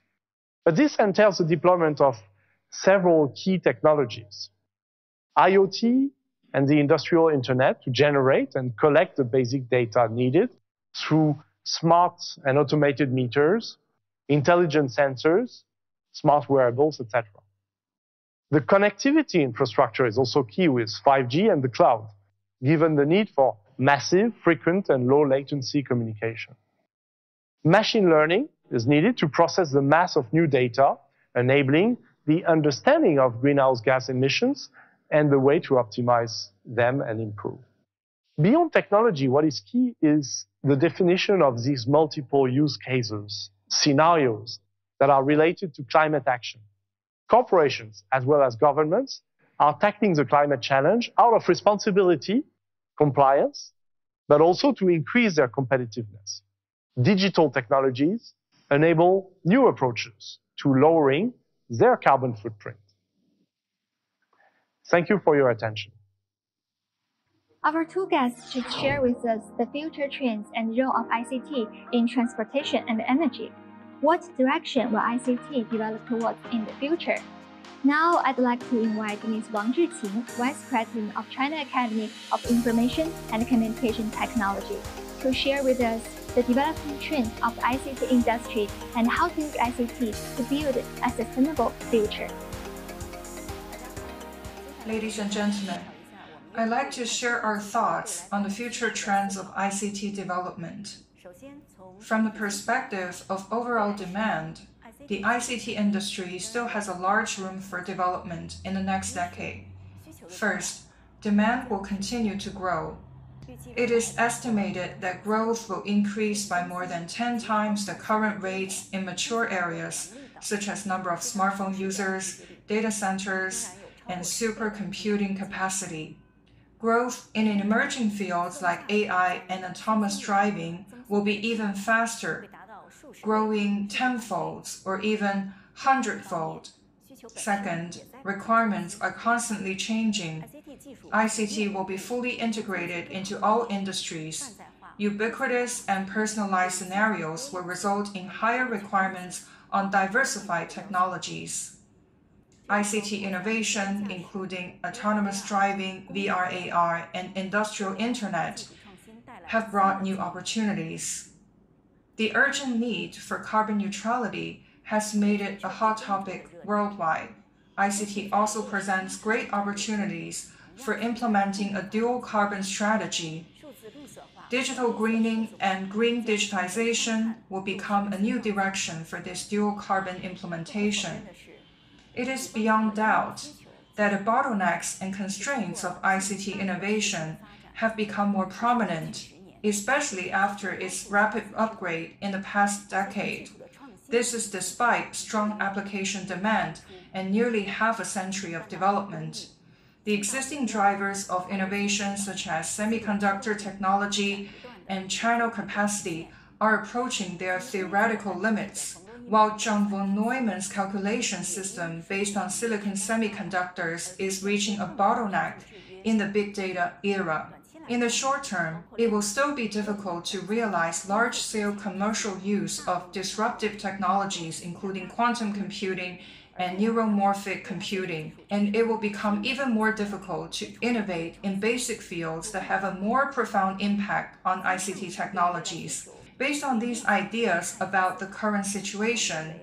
But this entails the deployment of several key technologies. IoT and the industrial internet to generate and collect the basic data needed through smart and automated meters, intelligent sensors, smart wearables, etc. The connectivity infrastructure is also key with 5G and the cloud, given the need for massive, frequent, and low latency communication. Machine learning is needed to process the mass of new data, enabling the understanding of greenhouse gas emissions and the way to optimize them and improve. Beyond technology, what is key is the definition of these multiple use cases, scenarios that are related to climate action. Corporations, as well as governments, are tackling the climate challenge out of responsibility, compliance, but also to increase their competitiveness. Digital technologies enable new approaches to lowering their carbon footprint. Thank you for your attention. Our two guests should share with us the future trends and role of ICT in transportation and energy. What direction will ICT develop towards in the future? Now, I'd like to invite Ms. Wang Zhiqin, Vice President of China Academy of Information and Communication Technology, to share with us the developing trends of the ICT industry and how to use ICT to build a sustainable future. Ladies and gentlemen, I'd like to share our thoughts on the future trends of ICT development. From the perspective of overall demand, the ICT industry still has a large room for development in the next decade. First, demand will continue to grow. It is estimated that growth will increase by more than 10 times the current rates in mature areas, such as number of smartphone users, data centers, and supercomputing capacity. Growth in emerging fields like AI and autonomous driving will be even faster, growing tenfold or even hundredfold. Second, requirements are constantly changing. ICT will be fully integrated into all industries. Ubiquitous and personalized scenarios will result in higher requirements on diversified technologies. ICT innovation, including autonomous driving, VR, AR, and industrial internet, have brought new opportunities. The urgent need for carbon neutrality has made it a hot topic worldwide. ICT also presents great opportunities for implementing a dual carbon strategy. Digital greening and green digitization will become a new direction for this dual carbon implementation. It is beyond doubt that the bottlenecks and constraints of ICT innovation have become more prominent, especially after its rapid upgrade in the past decade. This is despite strong application demand and nearly half a century of development. The existing drivers of innovation, such as semiconductor technology and channel capacity, are approaching their theoretical limits while John von Neumann's calculation system based on silicon semiconductors is reaching a bottleneck in the big data era. In the short term, it will still be difficult to realize large-scale commercial use of disruptive technologies, including quantum computing and neuromorphic computing, and it will become even more difficult to innovate in basic fields that have a more profound impact on ICT technologies. Based on these ideas about the current situation,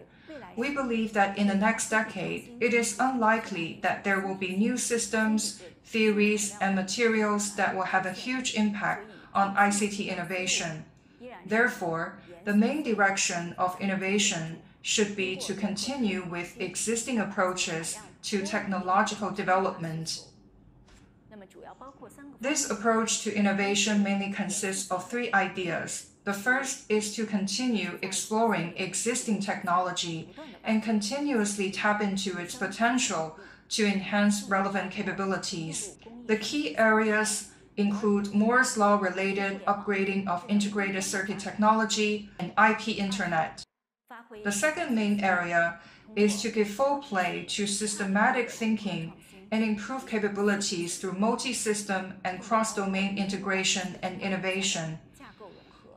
we believe that in the next decade, it is unlikely that there will be new systems, theories, and materials that will have a huge impact on ICT innovation. Therefore, the main direction of innovation should be to continue with existing approaches to technological development. This approach to innovation mainly consists of three ideas. The first is to continue exploring existing technology and continuously tap into its potential to enhance relevant capabilities. The key areas include Moore's Law related upgrading of integrated circuit technology and IP Internet. The second main area is to give full play to systematic thinking and improve capabilities through multi system and cross domain integration and innovation.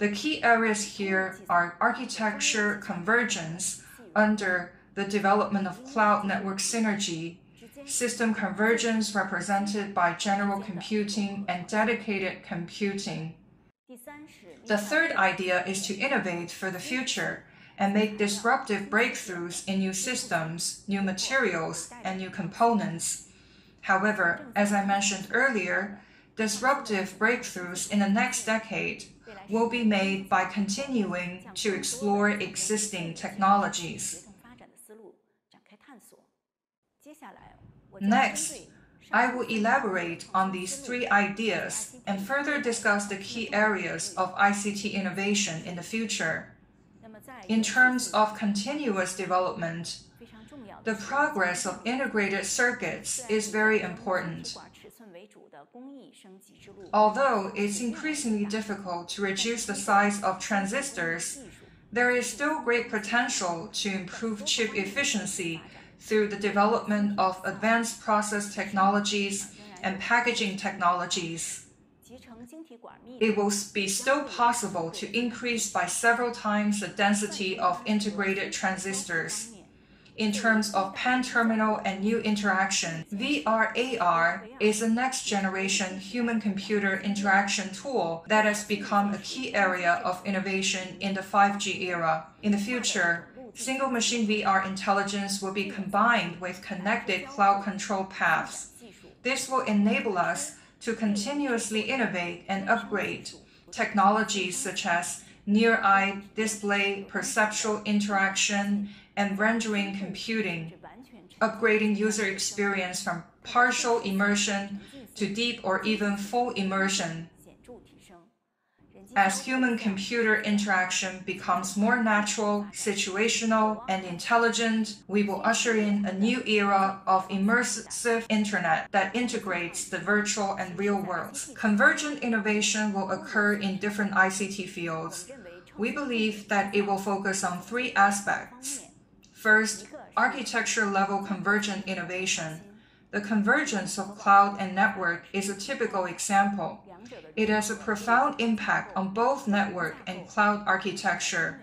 The key areas here are architecture convergence under the development of cloud network synergy, system convergence represented by general computing and dedicated computing. The third idea is to innovate for the future and make disruptive breakthroughs in new systems, new materials, and new components. However, as I mentioned earlier, disruptive breakthroughs in the next decade will be made by continuing to explore existing technologies. Next, I will elaborate on these three ideas and further discuss the key areas of ICT innovation in the future. In terms of continuous development, the progress of integrated circuits is very important. Although it's increasingly difficult to reduce the size of transistors, there is still great potential to improve chip efficiency through the development of advanced process technologies and packaging technologies. It will be still possible to increase by several times the density of integrated transistors. In terms of pan-terminal and new interaction, VR-AR is a next-generation human-computer interaction tool that has become a key area of innovation in the 5G era. In the future, single machine VR intelligence will be combined with connected cloud control paths. This will enable us to continuously innovate and upgrade technologies such as near eye display, perceptual interaction, and rendering computing, upgrading user experience from partial immersion to deep or even full immersion. As human computer interaction becomes more natural, situational, and intelligent, we will usher in a new era of immersive internet that integrates the virtual and real worlds. Convergent innovation will occur in different ICT fields. We believe that it will focus on three aspects First, architecture level convergent innovation. The convergence of cloud and network is a typical example. It has a profound impact on both network and cloud architecture.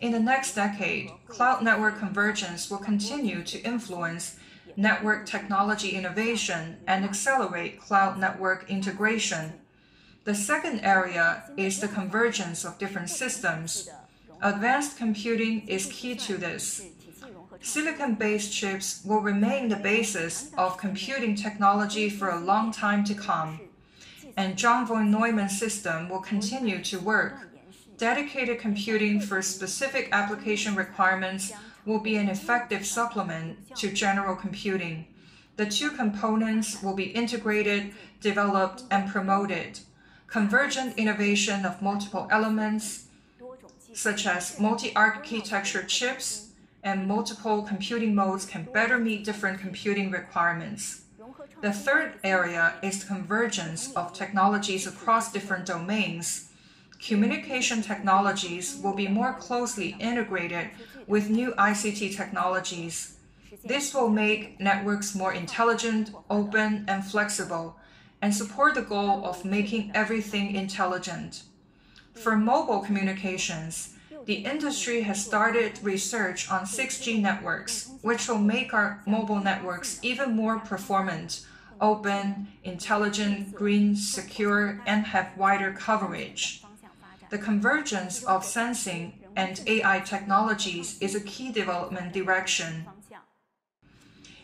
In the next decade, cloud network convergence will continue to influence network technology innovation and accelerate cloud network integration. The second area is the convergence of different systems. Advanced computing is key to this. Silicon-based chips will remain the basis of computing technology for a long time to come, and John von Neumann system will continue to work. Dedicated computing for specific application requirements will be an effective supplement to general computing. The two components will be integrated, developed, and promoted. Convergent innovation of multiple elements, such as multi-architecture chips and multiple computing modes can better meet different computing requirements. The third area is convergence of technologies across different domains. Communication technologies will be more closely integrated with new ICT technologies. This will make networks more intelligent, open, and flexible, and support the goal of making everything intelligent. For mobile communications, the industry has started research on 6G networks, which will make our mobile networks even more performant, open, intelligent, green, secure, and have wider coverage. The convergence of sensing and AI technologies is a key development direction.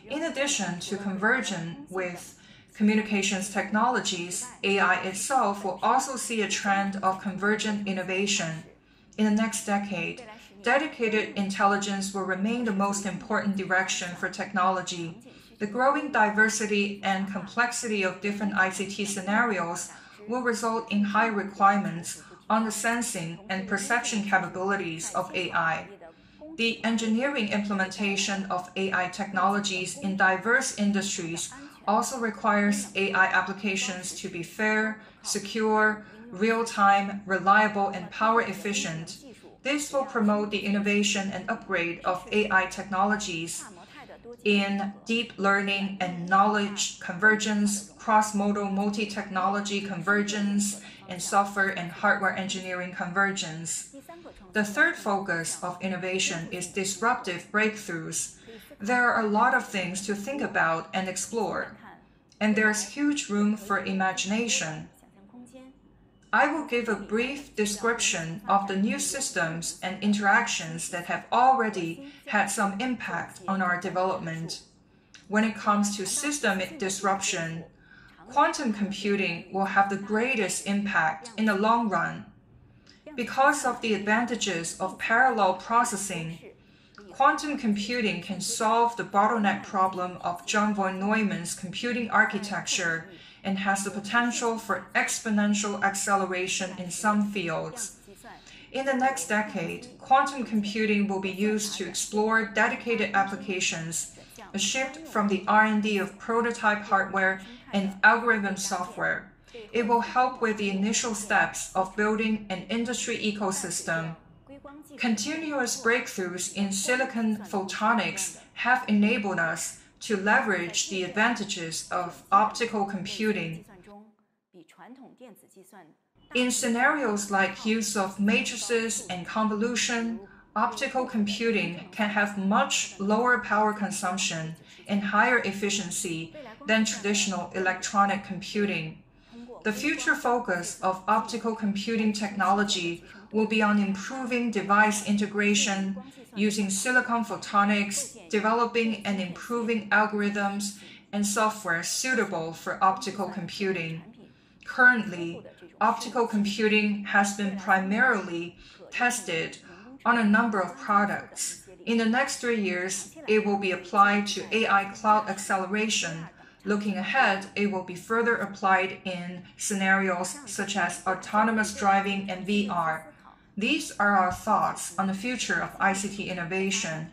In addition to convergence with communications technologies, AI itself will also see a trend of convergent innovation. In the next decade, dedicated intelligence will remain the most important direction for technology. The growing diversity and complexity of different ICT scenarios will result in high requirements on the sensing and perception capabilities of AI. The engineering implementation of AI technologies in diverse industries also requires AI applications to be fair, secure, real-time, reliable, and power efficient. This will promote the innovation and upgrade of AI technologies in deep learning and knowledge convergence, cross-modal multi-technology convergence, and software and hardware engineering convergence. The third focus of innovation is disruptive breakthroughs. There are a lot of things to think about and explore, and there's huge room for imagination. I will give a brief description of the new systems and interactions that have already had some impact on our development. When it comes to system disruption, quantum computing will have the greatest impact in the long run. Because of the advantages of parallel processing, quantum computing can solve the bottleneck problem of John von Neumann's computing architecture and has the potential for exponential acceleration in some fields. In the next decade, quantum computing will be used to explore dedicated applications, a shift from the R&D of prototype hardware and algorithm software. It will help with the initial steps of building an industry ecosystem. Continuous breakthroughs in silicon photonics have enabled us to leverage the advantages of optical computing. In scenarios like use of matrices and convolution, optical computing can have much lower power consumption and higher efficiency than traditional electronic computing. The future focus of optical computing technology will be on improving device integration, using silicon photonics, developing and improving algorithms and software suitable for optical computing. Currently, optical computing has been primarily tested on a number of products. In the next three years, it will be applied to AI cloud acceleration. Looking ahead, it will be further applied in scenarios such as autonomous driving and VR. These are our thoughts on the future of ICT innovation.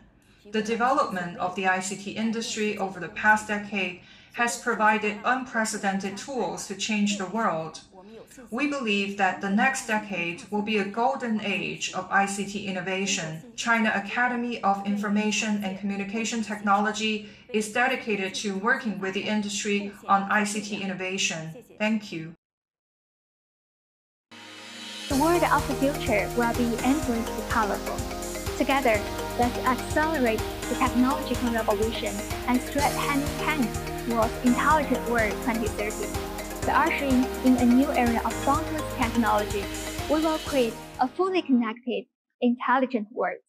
The development of the ICT industry over the past decade has provided unprecedented tools to change the world. We believe that the next decade will be a golden age of ICT innovation. China Academy of Information and Communication Technology is dedicated to working with the industry on ICT innovation. Thank you. World of the future will be endlessly colorful. Together, let's accelerate the technological revolution and stride hand in hand towards Intelligent World 2030 the ushering in a new era of boundless technology, we will create a fully connected, intelligent world.